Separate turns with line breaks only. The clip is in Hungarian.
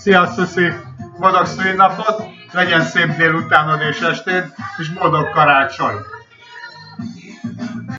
Szia, szép Boldog napot, legyen szép délutánod és estéd, és boldog karácsony!